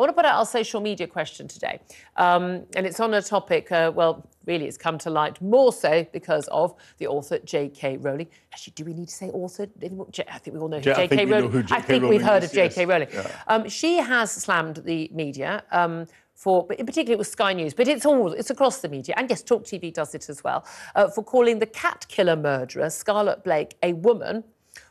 I want to put out our social media question today. Um, and it's on a topic, uh, well, really, it's come to light more so because of the author J.K. Rowling. Actually, do we need to say author? I think we all know who J.K. Rowling is. I think we've heard of J.K. Rowling. Yeah. Um, she has slammed the media. Um, for, but in particular, it was Sky News, but it's all it's across the media, and yes, Talk TV does it as well, uh, for calling the cat killer murderer Scarlet Blake a woman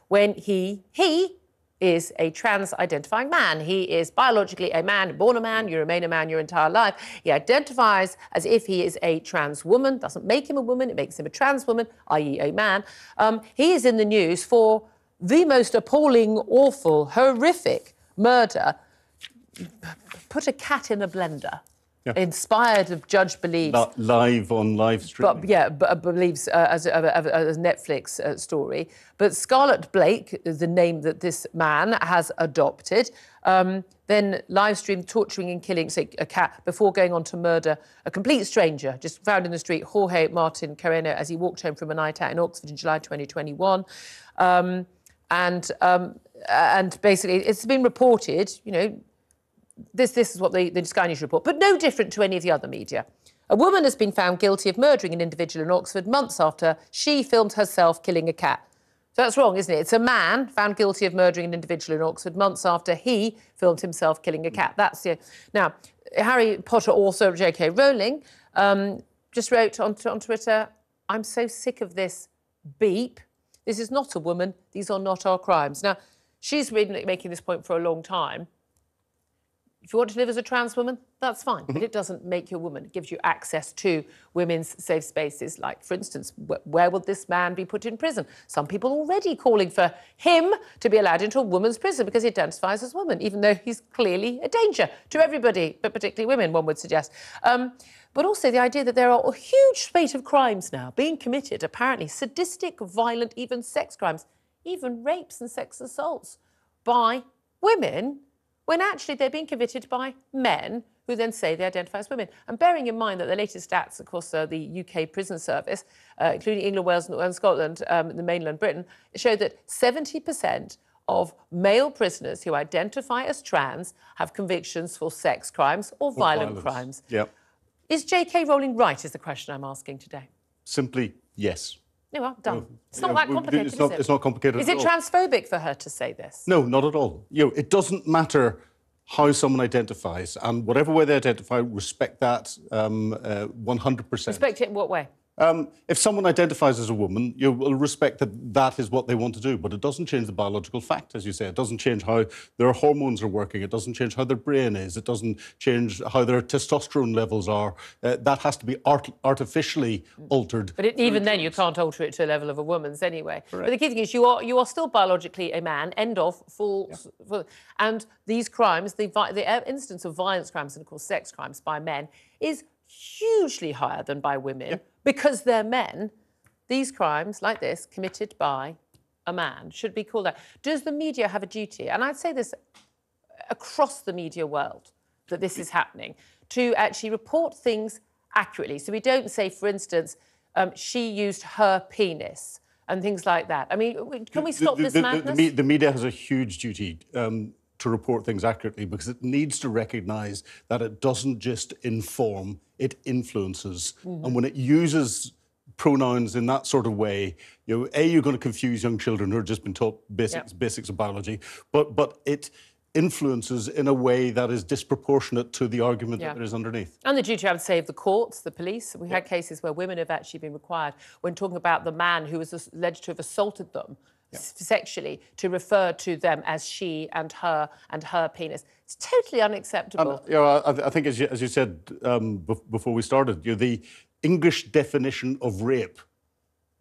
when he he is a trans identifying man. He is biologically a man, born a man, you remain a man your entire life. He identifies as if he is a trans woman, doesn't make him a woman, it makes him a trans woman, i.e., a man. Um, he is in the news for the most appalling, awful, horrific murder. Put a cat in a blender. Yeah. Inspired of Judge believes live on live stream. But yeah, but, uh, believes uh, as a, a, a Netflix uh, story. But Scarlet Blake the name that this man has adopted. Um, then live stream torturing and killing say, a cat before going on to murder a complete stranger just found in the street, Jorge Martin Carreno, as he walked home from a night out in Oxford in July 2021. Um, and um, and basically, it's been reported, you know, this, this is what the, the Sky News report, but no different to any of the other media. A woman has been found guilty of murdering an individual in Oxford months after she filmed herself killing a cat. So that's wrong, isn't it? It's a man found guilty of murdering an individual in Oxford months after he filmed himself killing a cat. That's the. Now, Harry Potter author J.K. Rowling um, just wrote on, on Twitter, I'm so sick of this beep. This is not a woman. These are not our crimes. Now, she's been making this point for a long time. If you want to live as a trans woman, that's fine, but it doesn't make you a woman. It gives you access to women's safe spaces. Like, for instance, wh- where would this man be put in prison? Some people are already calling for him to be allowed into a woman's prison because he identifies as a woman, even though he's clearly a danger to everybody, but particularly women, one would suggest. Um, but also the idea that there are a huge spate of crimes now being committed, apparently sadistic, violent, even sex crimes, even rapes and sex assaults by women when actually they're being committed by men who then say they identify as women. And bearing in mind that the latest stats, of course, uh, the UK prison service, uh, including England, Wales, and Scotland, um, the mainland Britain, show that 70% of male prisoners who identify as trans have convictions for sex crimes or, or violent violence. crimes. Yep. Is J.K. Rowling right, is the question I'm asking today? Simply yes. No, well, done. It's not that complicated, it's not, it? It's not complicated at all. Is it transphobic for her to say this? No, not at all. You know, it doesn't matter how someone identifies, and whatever way they identify, respect that um, uh, 100%. Respect it in what way? Um, if someone identifies as a woman, you will respect that that is what they want to do, but it doesn't change the biological fact, as you say. It doesn't change how their hormones are working. It doesn't change how their brain is. It doesn't change how their testosterone levels are. Uh, that has to be art artificially altered. But it, even then, you can't alter it to a level of a woman's anyway. Correct. But the key thing is, you are you are still biologically a man. End of. Full. Yeah. full and these crimes, the the instance of violence crimes and of course sex crimes by men, is hugely higher than by women. Yeah because they're men, these crimes like this committed by a man should be called out. Does the media have a duty? And I'd say this across the media world that this is happening to actually report things accurately. So we don't say, for instance, um, she used her penis and things like that. I mean, can we stop the, this the, madness? The, the, media has a huge duty. Um, to report things accurately because it needs to recognize that it doesn't just inform, it influences. Mm-hmm. And when it uses pronouns in that sort of way, you know, A, you're going to confuse young children who have just been taught basics, yep. basics of biology, but, but it influences in a way that is disproportionate to the argument yeah. that there is underneath. And the duty, I would say, of the courts, the police. We yeah. had cases where women have actually been required, when talking about the man who was alleged to have assaulted them, yeah. sexually to refer to them as she and her and her penis. It's totally unacceptable. And, you know, I, I, think, as you, as you said um, before we started, you know, the English definition of rape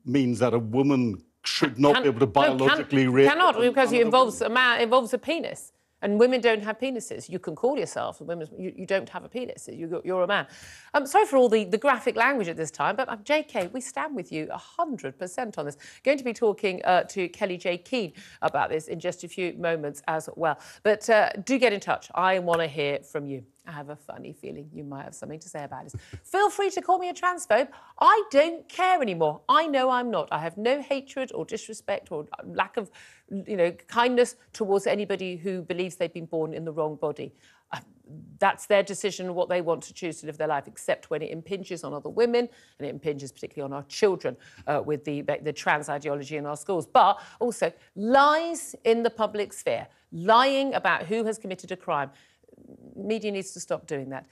means that a woman should not can, be able to biologically no, can, rape. Cannot, because it involves a man, involves a penis. And women don't have penises. You can call yourself women. You, you don't have a penis. You, are a man. Um, sorry for all the, the graphic language at this time, but uh, JK, we stand with you 100% on this. Going to be talking uh, to Kellie-Jay Keen about this in just a few moments as well. But uh, do get in touch. I want to hear from you. I have a funny feeling you might have something to say about this. Feel free to call me a transphobe. I don't care anymore. I know I'm not. I have no hatred or disrespect or lack of, you know, kindness towards anybody who believes they've been born in the wrong body. uh, that's their decision what they want to choose to live their life, except when it impinges on other women and it impinges particularly on our children uh, with the, the trans ideology in our schools. But also lies in the public sphere, lying about who has committed a crime. Media needs to stop doing that.